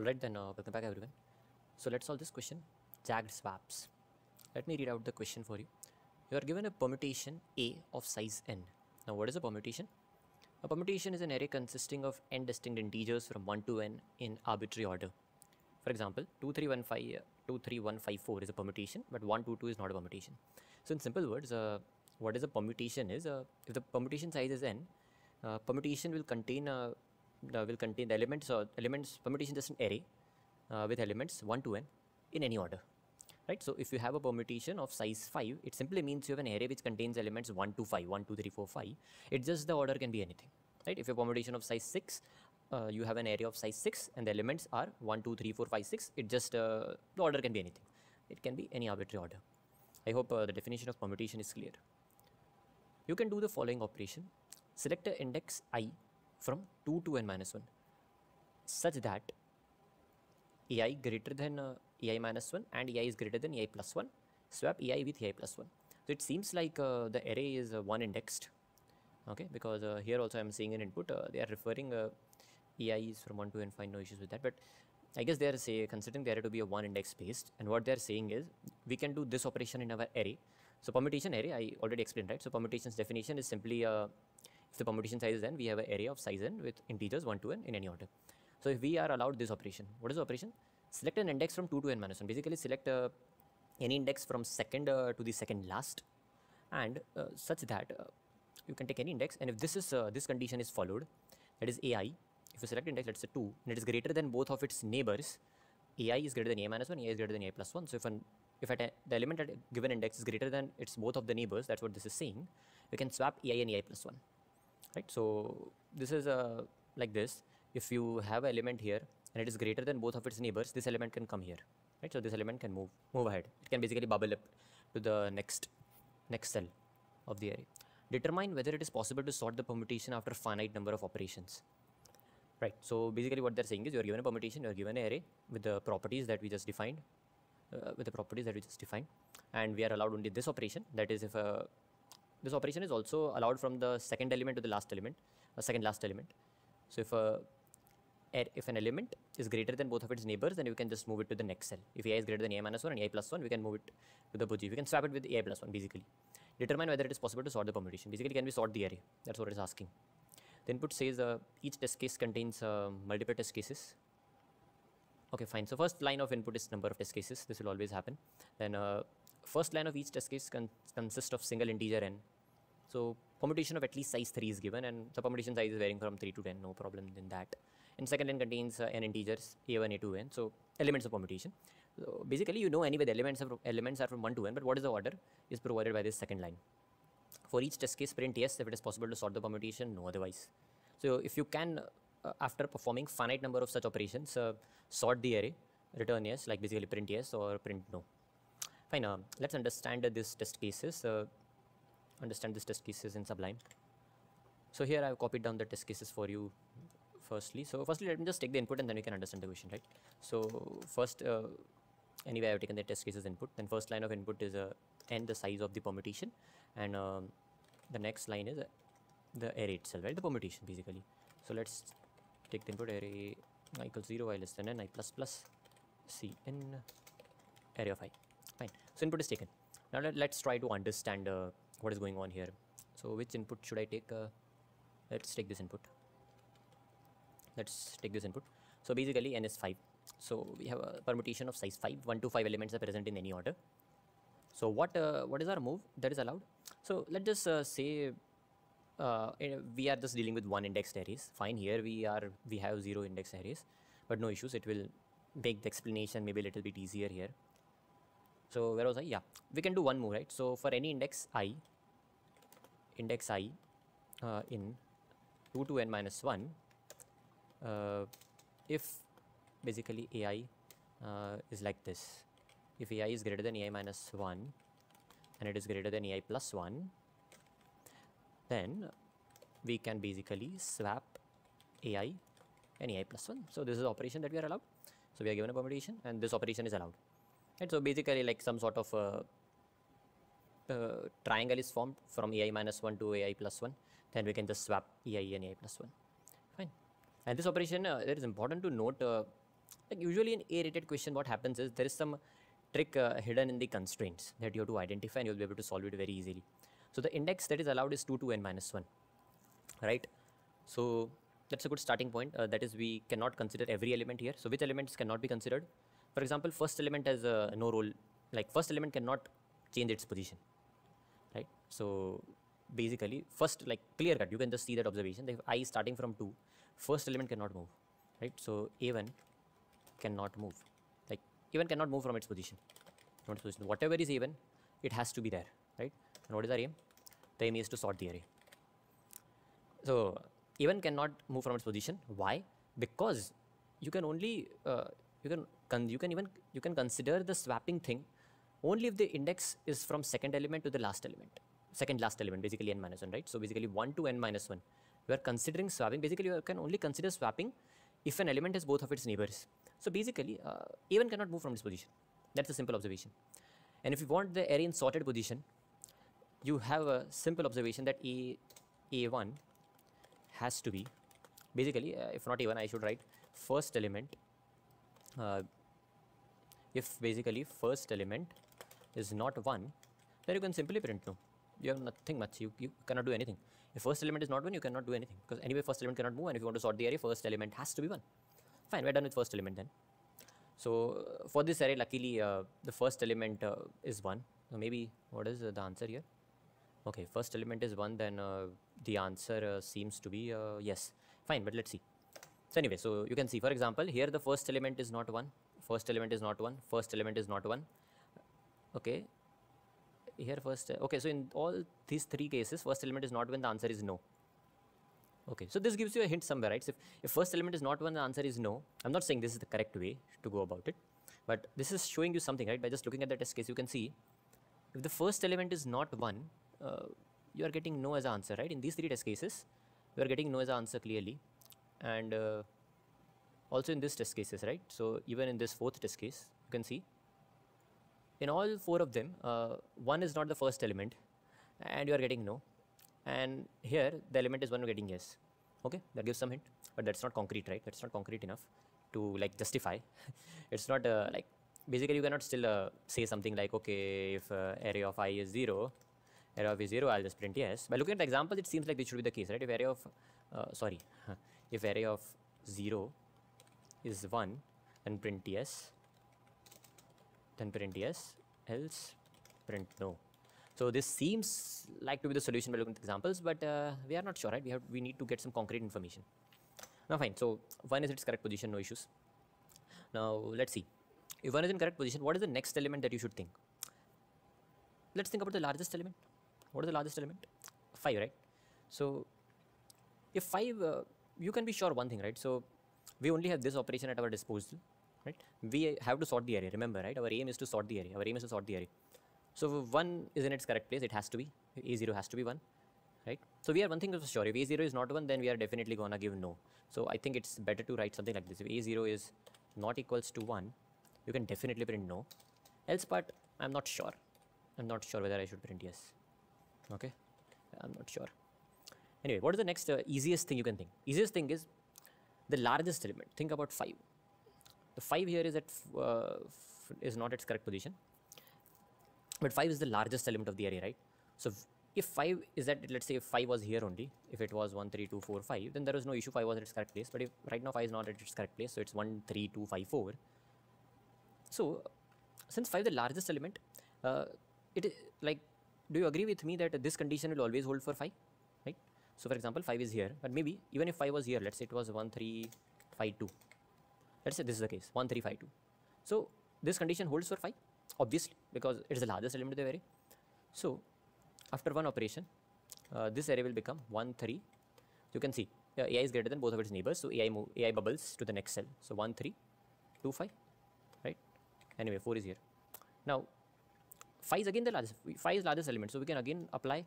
Alright then, uh, welcome back everyone. So let's solve this question, jagged swaps. Let me read out the question for you. You are given a permutation A of size n. Now what is a permutation? A permutation is an array consisting of n distinct integers from 1 to n in arbitrary order. For example, 2315, uh, 23154 is a permutation, but 122 is not a permutation. So in simple words, uh, what is a permutation is, uh, if the permutation size is n, uh, permutation will contain uh, uh, will contain the elements or elements permutation is an array uh, with elements 1 to n in any order right? So if you have a permutation of size 5 it simply means you have an array which contains elements 1 to 5 1 2 3 4 5 it's just the order can be anything right? If your permutation of size 6 uh, you have an array of size 6 and the elements are 1 2 3 4 5 6 it just uh, the order can be anything. It can be any arbitrary order. I hope uh, the definition of permutation is clear. You can do the following operation. Select an index i from 2 to n minus 1 such that ei greater than uh, ei minus 1 and ei is greater than ei plus 1 swap ei with ei plus 1 so it seems like uh, the array is uh, one indexed okay? Because uh, here also i'm seeing an input uh, they are referring uh, ei is from 1 to n fine no issues with that. But i guess they are say considering the array to be a one index based and what they are saying is we can do this operation in our array. So permutation array i already explained right? So permutation's definition is simply uh, if the permutation size is n we have an array of size n with integers 1 to n in any order. So if we are allowed this operation what is the operation? Select an index from 2 to n minus 1 basically select uh, any index from second uh, to the second last. And uh, such that uh, you can take any index. And if this is uh, this condition is followed that is ai if you select index let's say 2 and it is greater than both of its neighbors ai is greater than a minus 1 ai is greater than a plus 1 so if an if at a, the element at a given index is greater than its both of the neighbors that's what this is saying we can swap ai and ai plus 1 right? So this is uh, like this. If you have an element here and it is greater than both of its neighbors this element can come here. Right? So this element can move move ahead. It can basically bubble up to the next next cell of the array. Determine whether it is possible to sort the permutation after finite number of operations. Right? So basically what they're saying is you are given a permutation you are given an array with the properties that we just defined uh, with the properties that we just defined and we are allowed only this operation. That is if uh, this operation is also allowed from the second element to the last element uh, second last element so if a if an element is greater than both of its neighbors, then you can just move it to the next cell. If a is greater than a minus 1 and a plus 1, we can move it to the bujji. We can swap it with a plus 1 basically. Determine whether it is possible to sort the permutation. Basically, can we sort the array? That's what it is asking. The input says uh, each test case contains uh, multiple test cases. Okay, fine. So first line of input is number of test cases. This will always happen. Then uh, first line of each test case con consists of single integer n. So permutation of at least size 3 is given and the permutation size is varying from 3 to 10. No problem in that and second line contains uh, n integers a1 a2 n so elements of permutation so basically you know anyway the elements of elements are from 1 to n but what is the order is provided by this second line for each test case print yes if it is possible to sort the permutation no otherwise so if you can uh, after performing finite number of such operations uh, sort the array return yes like basically print yes or print no fine uh, let's understand this test cases uh, understand this test cases in sublime. So here i've copied down the test cases for you firstly. So firstly let me just take the input and then we can understand the question right? So first uh, anyway i've taken the test cases input. Then first line of input is uh, n the size of the permutation. And um, the next line is uh, the array itself right? The permutation basically. So let's take the input array i equals 0 i less than n i plus plus c n array of i fine. So input is taken. Now let, us try to understand uh, what is going on here. So which input should i take uh, let's take this input. Let's take this input. So basically n is 5 so we have a permutation of size 5 1 to 5 elements are present in any order. So what uh, what is our move that is allowed? So let's just uh, say uh, we are just dealing with one indexed arrays. Fine here we are we have zero index arrays but no issues. It will make the explanation maybe a little bit easier here so where was i? Yeah. We can do one more, right? So for any index i index i uh, in 2 to n minus 1 uh, if basically ai uh, is like this. If ai is greater than ai minus 1 and it is greater than ai plus 1 then we can basically swap ai and ai plus 1 so this is the operation that we are allowed. So we are given a permutation and this operation is allowed so basically like some sort of uh, uh, triangle is formed from ai minus 1 to ai plus 1 then we can just swap ai and ai plus 1 Fine. and this operation uh, it is important to note uh, like usually in A rated question, what happens is there is some trick uh, hidden in the constraints that you have to identify and you'll be able to solve it very easily. So the index that is allowed is 2 to n minus 1, right? So that's a good starting point. Uh, that is, we cannot consider every element here. So which elements cannot be considered? For example, first element has uh, no role, like first element cannot change its position, right? So basically, first like clear cut, you can just see that observation. If i starting from 2, first element cannot move, right? So a1 cannot move, like a1 cannot move from its position. From its position. Whatever is a1, it has to be there, right? And what is our aim? The aim is to sort the array. So a1 cannot move from its position. Why? Because you can only uh, you can you can even you can consider the swapping thing only if the index is from second element to the last element. Second last element basically n minus 1 right? So basically 1 to n minus 1 we are considering swapping basically you can only consider swapping if an element has both of its neighbors. So basically uh, a1 cannot move from this position. That's a simple observation. And if you want the array in sorted position you have a simple observation that a a1 has to be basically uh, if not a1 i should write first element uh, if basically first element is not 1 then you can simply print no. You have nothing much. You, you cannot do anything. If first element is not 1 you cannot do anything. Because anyway first element cannot move and if you want to sort the array first element has to be 1 fine we're done with first element then. So uh, for this array luckily uh, the first element uh, is 1 so maybe what is the answer here? Okay first element is 1 then uh, the answer uh, seems to be yes. Fine but let's see so anyway, so you can see, for example, here the first element is not 1, first element is not 1, first element is not 1. Okay, here first, okay, so in all these three cases, first element is not 1, the answer is no. Okay, so this gives you a hint somewhere, right? So if, if first element is not 1, the answer is no. I'm not saying this is the correct way to go about it, but this is showing you something, right? By just looking at the test case, you can see if the first element is not 1, uh, you are getting no as answer, right? In these three test cases, you are getting no as answer clearly and uh, also in this test cases right? So even in this fourth test case you can see in all four of them uh, one is not the first element and you are getting no. And here the element is one getting yes. Okay? That gives some hint. But that's not concrete right? That's not concrete enough to like justify. It's not uh, like basically you cannot still uh, say something like okay if uh, array of i is 0 array of is 0 i'll just print yes. By looking at the example it seems like this should be the case right? If array of uh, sorry if array of 0 is 1 then print yes then print yes else print no. So this seems like to be the solution by looking at examples but uh, we are not sure right? We have we need to get some concrete information. Now fine. So 1 is its correct position no issues. Now let's see. If 1 is in correct position what is the next element that you should think? Let's think about the largest element. What is the largest element? 5 right? So if 5 uh, you can be sure one thing, right? So we only have this operation at our disposal, right? We have to sort the array. Remember, right? Our aim is to sort the array. Our aim is to sort the array. So one is in its correct place. It has to be. A0 has to be one, right? So we are one thing for sure. If A0 is not one, then we are definitely gonna give no. So I think it's better to write something like this. If A0 is not equals to one, you can definitely print no. Else part, I'm not sure. I'm not sure whether I should print yes. Okay, I'm not sure. Anyway, what is the next uh, easiest thing you can think? Easiest thing is the largest element. Think about 5. The 5 here is at uh, is not its correct position. But 5 is the largest element of the array, right? So if 5 is at, let's say if 5 was here only, if it was 1, 3, 2, 4, 5, then there is no issue 5 was at its correct place. But if right now 5 is not at its correct place, so it's 1, 3, 2, 5, 4. So since 5 is the largest element, uh, it is like, do you agree with me that this condition will always hold for 5? So for example, 5 is here, but maybe even if 5 was here, let's say it was 1352. Let's say this is the case, 1352. So this condition holds for 5, obviously, because it is the largest element of the array. So after one operation, uh, this array will become 1, 3. You can see uh, AI is greater than both of its neighbors, so AI, move, AI bubbles to the next cell. So 1, 3, 2, 5, right? Anyway, 4 is here. Now, 5 is again the largest, 5 is largest element, so we can again apply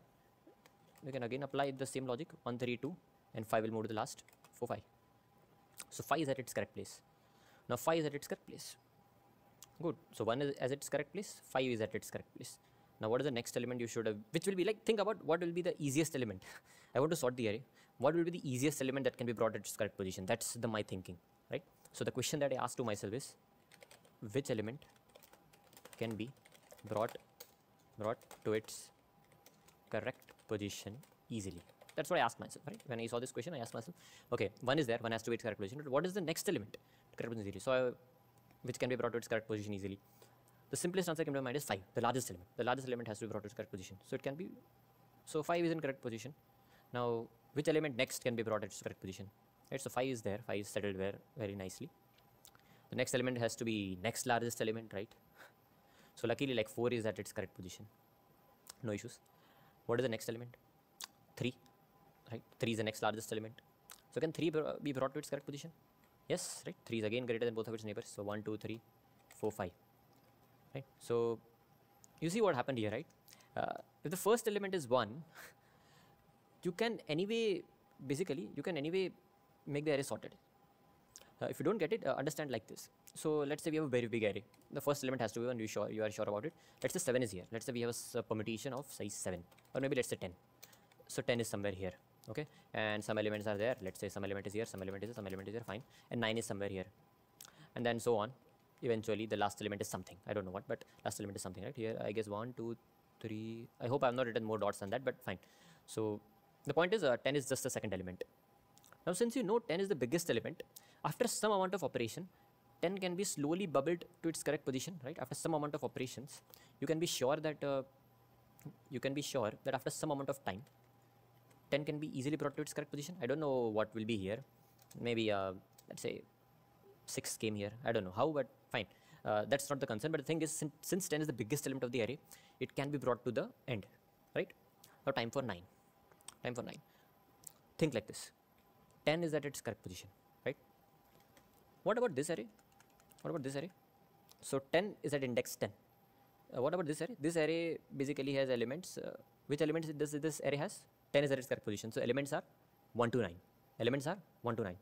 we can again apply the same logic 1 3 2 and 5 will move to the last 4 5 so 5 is at its correct place. Now 5 is at its correct place. Good. So 1 is at its correct place 5 is at its correct place. Now what is the next element you should have which will be like think about what will be the easiest element. I want to sort the array. What will be the easiest element that can be brought at its correct position? That's the my thinking right? So the question that I asked to myself is which element can be brought brought to its correct position easily. That's what I asked myself right? When I saw this question I asked myself okay one is there one has to be its correct position what is the next element? Correct position easily so I, which can be brought to its correct position easily. The simplest answer came to my mind is 5 the largest element. The largest element has to be brought to its correct position. So it can be so 5 is in correct position. Now which element next can be brought to its correct position? Right? So 5 is there 5 is settled very, very nicely. The next element has to be next largest element right? So luckily like 4 is at its correct position. No issues what is the next element? 3 right? 3 is the next largest element. So can 3 be brought to its correct position? Yes right? 3 is again greater than both of its neighbors. So 1 2 3 4 5 right? So you see what happened here right? Uh, if the first element is 1 you can anyway basically you can anyway make the array sorted if you don't get it uh, understand like this. So let's say we have a very big array. The first element has to be one. You sure you are sure about it. Let's say 7 is here. Let's say we have a permutation of size 7 or maybe let's say 10 so 10 is somewhere here. Okay? And some elements are there. Let's say some element is here some element is here some element is here. Fine. And 9 is somewhere here. And then so on. Eventually the last element is something. I don't know what but last element is something right? Here i guess one two three. I hope i have not written more dots than that but fine. So the point is uh, 10 is just the second element. Now since you know 10 is the biggest element after some amount of operation 10 can be slowly bubbled to its correct position right after some amount of operations you can be sure that uh, you can be sure that after some amount of time 10 can be easily brought to its correct position. I don't know what will be here. Maybe, uh, let's say, 6 came here. I don't know how, but fine. Uh, that's not the concern. But the thing is, since, since 10 is the biggest element of the array, it can be brought to the end, right? Now, time for 9. Time for 9. Think like this 10 is at its correct position? What about this array? What about this array? So, 10 is at index 10. Uh, what about this array? This array basically has elements. Uh, which elements does this array has? 10 is at its correct position. So elements are 1 to 9. Elements are 1 to 9.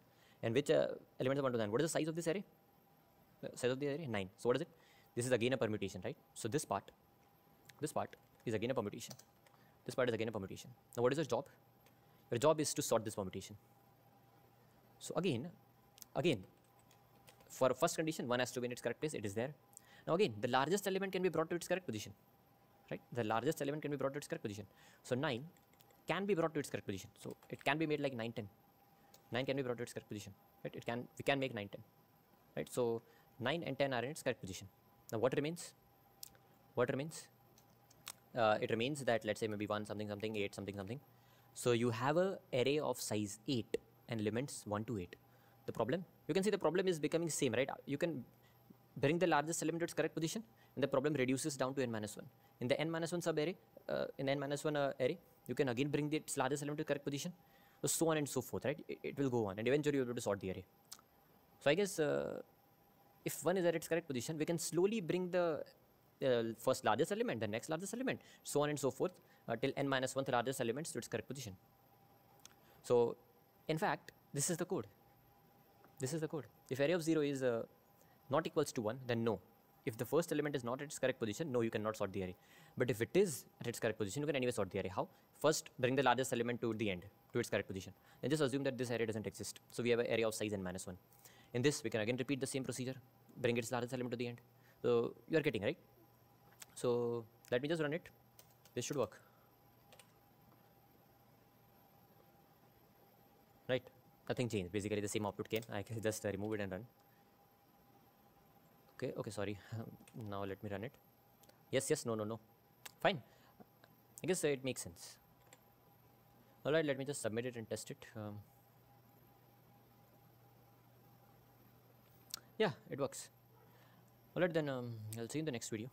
And which uh, elements are 1 to 9? What is the size of this array? The size of the array? 9. So what is it? This is again a permutation, right? So this part, this part is again a permutation. This part is again a permutation. Now what is your job? Your job is to sort this permutation. So again, again, for first condition, 1 has to be in its correct place. It is there. Now again, the largest element can be brought to its correct position. Right? The largest element can be brought to its correct position. So 9 can be brought to its correct position. So it can be made like 9, 10. 9 can be brought to its correct position. Right? It can we can make 9, 10. Right? So 9 and 10 are in its correct position. Now what remains? What remains? Uh, it remains that let's say maybe 1 something something 8 something something. So you have a array of size 8 and elements 1 to 8. The problem? You can see the problem is becoming same, right? You can bring the largest element to its correct position and the problem reduces down to n minus 1. In the n minus 1 sub array, uh, in n minus 1 uh, array, you can again bring the its largest element to correct position, so on and so forth, right? It, it, will go on, and eventually you'll be able to sort the array. So I guess uh, if one is at its correct position, we can slowly bring the first largest element, the next largest element, so on and so forth, uh, till n minus one largest elements to its correct position. So, in fact, this is the code. This is the code. If array of 0 is uh, not equals to 1, then no, if the first element is not at its correct position, no, you cannot sort the array. But if it is at its correct position, you can anyway sort the array. How? First, bring the largest element to the end, to its correct position. Then just assume that this array doesn't exist. So we have an array of size n minus 1. In this, we can again repeat the same procedure, bring its largest element to the end. So you are getting, right? So let me just run it. This should work. Right? Nothing changed. Basically, the same output came. I can just uh, remove it and run. Okay okay sorry. Now let me run it. Yes yes no no no. Fine. I guess uh, it makes sense. Alright let me just submit it and test it. Um, yeah it works. Alright then um, I'll see you in the next video